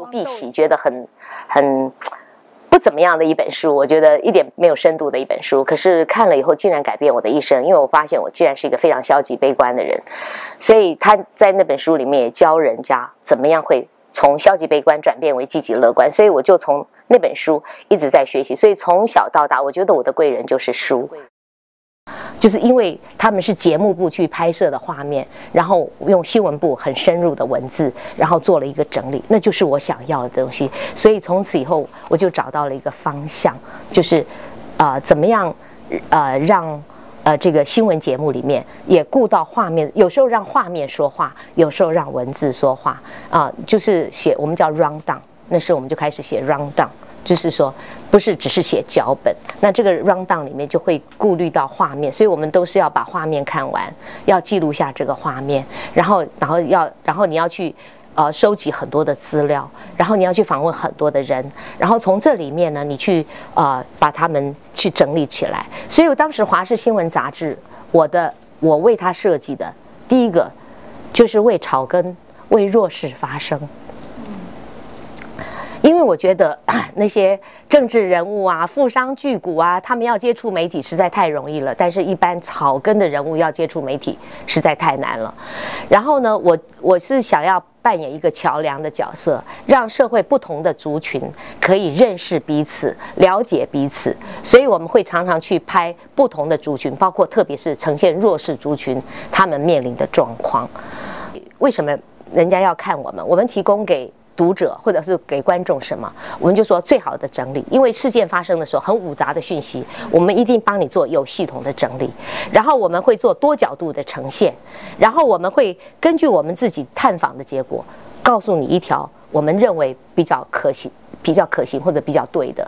如碧玺觉得很很不怎么样的一本书，我觉得一点没有深度的一本书。可是看了以后，竟然改变我的一生，因为我发现我竟然是一个非常消极悲观的人。所以他在那本书里面也教人家怎么样会从消极悲观转变为积极乐观。所以我就从那本书一直在学习。所以从小到大，我觉得我的贵人就是书。就是因为他们是节目部去拍摄的画面，然后用新闻部很深入的文字，然后做了一个整理，那就是我想要的东西。所以从此以后，我就找到了一个方向，就是啊，怎么样呃让呃这个新闻节目里面也顾到画面，有时候让画面说话，有时候让文字说话啊，就是写我们叫 round down，那时候我们就开始写 round down。就是说，不是只是写脚本，那这个 run down 里面就会顾虑到画面，所以我们都是要把画面看完，要记录下这个画面，然后，然后要，然后你要去，呃，收集很多的资料，然后你要去访问很多的人，然后从这里面呢，你去，呃，把他们去整理起来。所以我当时《华视新闻》杂志，我的我为他设计的第一个，就是为草根、为弱势发声。因为我觉得 那些政治人物啊、富商巨贾啊，他们要接触媒体实在太容易了，但是一般草根的人物要接触媒体实在太难了。然后呢，我我是想要扮演一个桥梁的角色，让社会不同的族群可以认识彼此、了解彼此，所以我们会常常去拍不同的族群，包括特别是呈现弱势族群他们面临的状况。为什么人家要看我们？我们提供给。读者或者是给观众什么，我们就说最好的整理，因为事件发生的时候很复杂的讯息，我们一定帮你做有系统的整理，然后我们会做多角度的呈现，然后我们会根据我们自己探访的结果，告诉你一条我们认为比较可行、比较可行或者比较对的。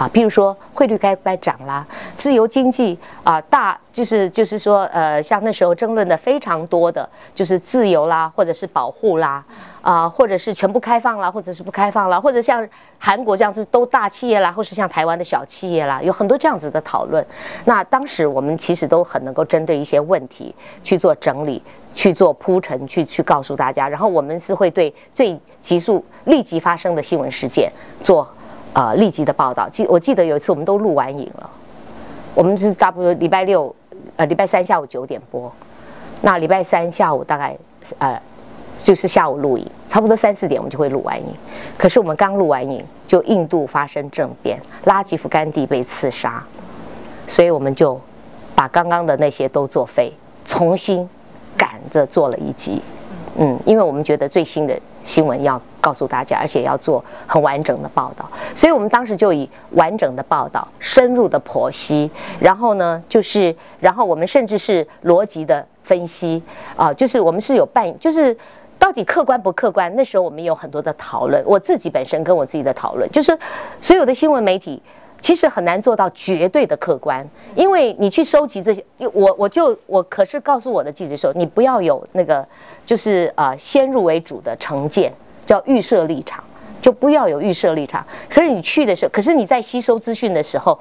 啊，比如说汇率该不该涨啦？自由经济啊，大就是就是说，呃，像那时候争论的非常多的，就是自由啦，或者是保护啦，啊，或者是全部开放啦，或者是不开放啦，或者像韩国这样子都大企业啦，或是像台湾的小企业啦，有很多这样子的讨论。那当时我们其实都很能够针对一些问题去做整理，去做铺陈，去去告诉大家。然后我们是会对最急速、立即发生的新闻事件做。呃，立即的报道。记我记得有一次，我们都录完影了。我们是差不多礼拜六，呃，礼拜三下午九点播。那礼拜三下午大概，呃，就是下午录影，差不多三四点我们就会录完影。可是我们刚录完影，就印度发生政变，拉吉夫甘地被刺杀，所以我们就把刚刚的那些都作废，重新赶着做了一集。嗯，因为我们觉得最新的新闻要告诉大家，而且要做很完整的报道，所以我们当时就以完整的报道、深入的剖析，然后呢，就是然后我们甚至是逻辑的分析啊，就是我们是有扮，就是到底客观不客观？那时候我们有很多的讨论，我自己本身跟我自己的讨论，就是所有的新闻媒体。其实很难做到绝对的客观，因为你去收集这些，我我就我可是告诉我的记者说，你不要有那个就是呃先入为主的成见，叫预设立场，就不要有预设立场。可是你去的时候，可是你在吸收资讯的时候，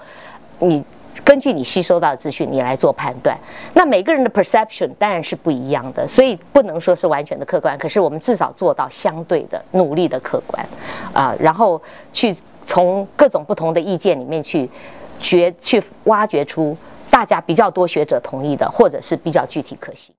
你根据你吸收到的资讯，你来做判断。那每个人的 perception 当然是不一样的，所以不能说是完全的客观。可是我们至少做到相对的努力的客观，啊，然后去。从各种不同的意见里面去掘、去挖掘出大家比较多学者同意的，或者是比较具体可行。